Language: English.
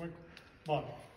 quick, look.